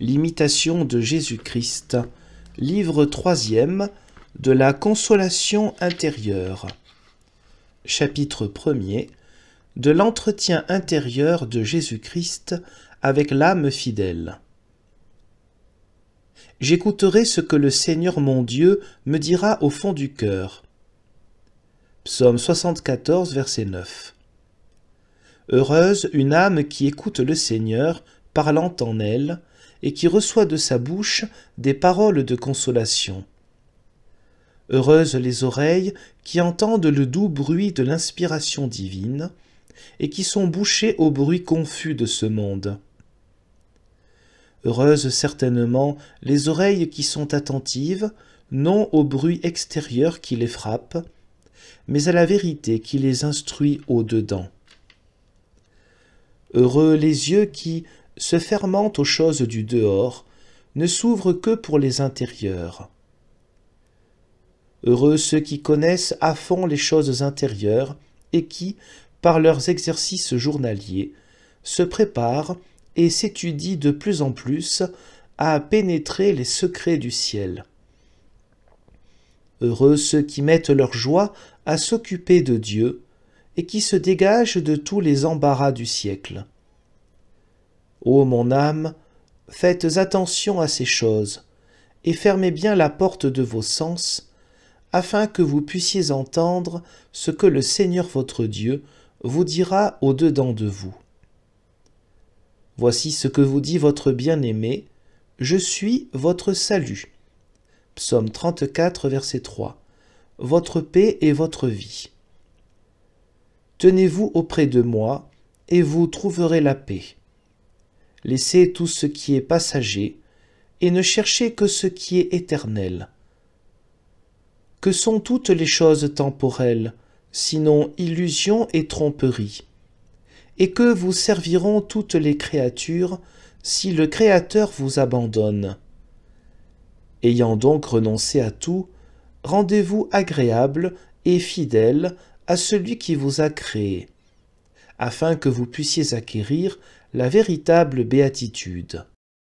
L'imitation de Jésus-Christ, livre troisième de la consolation intérieure. Chapitre premier de l'entretien intérieur de Jésus-Christ avec l'âme fidèle. J'écouterai ce que le Seigneur mon Dieu me dira au fond du cœur. Psaume 74, verset 9. Heureuse une âme qui écoute le Seigneur parlant en elle, et qui reçoit de sa bouche des paroles de consolation. Heureuses les oreilles qui entendent le doux bruit de l'inspiration divine, et qui sont bouchées au bruit confus de ce monde. Heureuses certainement les oreilles qui sont attentives, non au bruit extérieur qui les frappe, mais à la vérité qui les instruit au-dedans. Heureux les yeux qui, se ferment aux choses du dehors, ne s'ouvrent que pour les intérieurs. Heureux ceux qui connaissent à fond les choses intérieures et qui, par leurs exercices journaliers, se préparent et s'étudient de plus en plus à pénétrer les secrets du ciel. Heureux ceux qui mettent leur joie à s'occuper de Dieu et qui se dégagent de tous les embarras du siècle. Ô mon âme, faites attention à ces choses, et fermez bien la porte de vos sens, afin que vous puissiez entendre ce que le Seigneur votre Dieu vous dira au-dedans de vous. Voici ce que vous dit votre bien-aimé, Je suis votre salut. Psaume 34, verset 3. Votre paix et votre vie. Tenez-vous auprès de moi, et vous trouverez la paix. Laissez tout ce qui est passager, et ne cherchez que ce qui est éternel. Que sont toutes les choses temporelles, sinon illusion et tromperie? Et que vous serviront toutes les créatures, si le Créateur vous abandonne? Ayant donc renoncé à tout, rendez-vous agréable et fidèle à celui qui vous a créé, afin que vous puissiez acquérir la véritable béatitude.